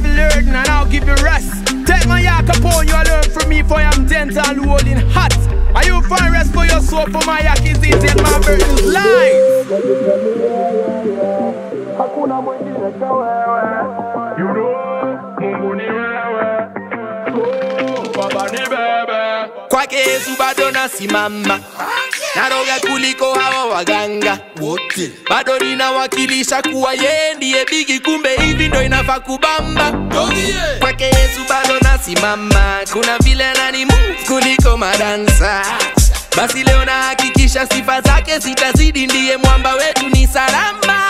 devil hurting and I'll give you rest. Take my yak upon you, I learn from me, for I am gentle and rolling hot. Are you find rest for your soul, for my yak is easy and my burden's light. hakuna mwingine ka wewe you know mungu ni wewe oh, baba ni bebe kwake Yesu bado nasimama, naroga kuliko hawa waganga. Wote, bado ninawakilisha kuwa yeye ndiye bigi, kumbe hivi ndo inafaa kubamba. Kwake Yesu bado nasimama, kuna vile nani move kuliko madansa. Basi leo nahakikisha sifa zake zitazidi, ndiye mwamba wetu ni salama.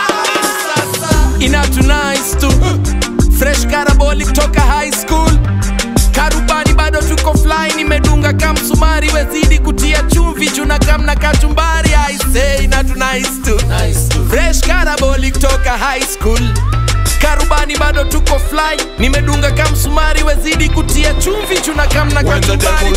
Ina nice tu. Fresh karaboli kutoka high school karubani bado tuko fly nimedunga kamsumari wezidi kutia chumvi chuna kamna kachumbari. I say na tu nice tu fresh karaboli kutoka high school. Karubani bado tuko fly nimedunga kamsumari wezidi kutia chumvi chuna kamna kachumbari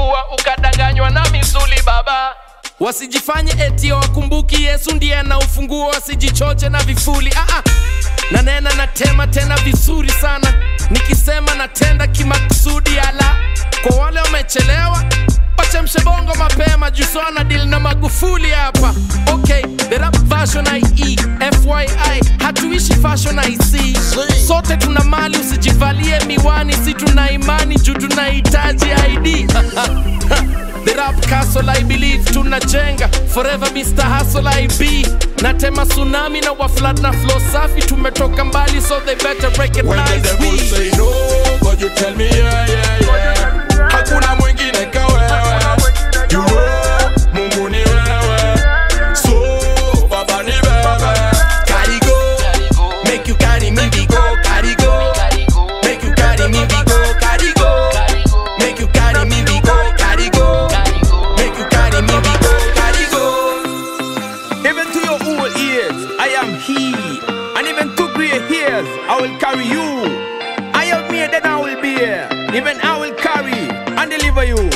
kifua ukadanganywa na misuli baba. Wasijifanye eti wakumbuki Yesu ndiye ana ufunguo, wasijichoche na vifuli. Ah, ah. Nanena natema tena vizuri sana, nikisema natenda kimakusudi. Ala, kwa wale wamechelewa wachemshe bongo mapema, juu dili deal na Magufuli hapa. Okay, the rap version IE FYI, hatuishi fashion IC. Sote tuna mali, usijivalie miwani, si tuna imani juu tunahitaji. Rap castle I believe tunajenga forever Mr. Hustle I be natema tsunami na waflat na flow safi tumetoka mbali so they better When the recognize devil me say no, but you tell me yeah, yeah, yeah. years, I will carry you. I have made then I will be here. Even I will carry and deliver you.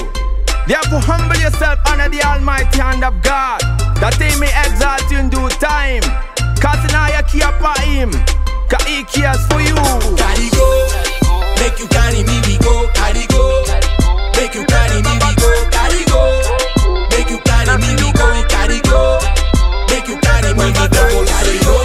Therefore, humble yourself under the almighty hand of God, that he may exalt you in due time. Cause now you care for him, cause he cares for you. Carry go, make you carry me, we go, carry go, make you carry me, we go, carry go, make you carry me, we go, carry go, make you carry me, we go, carry go.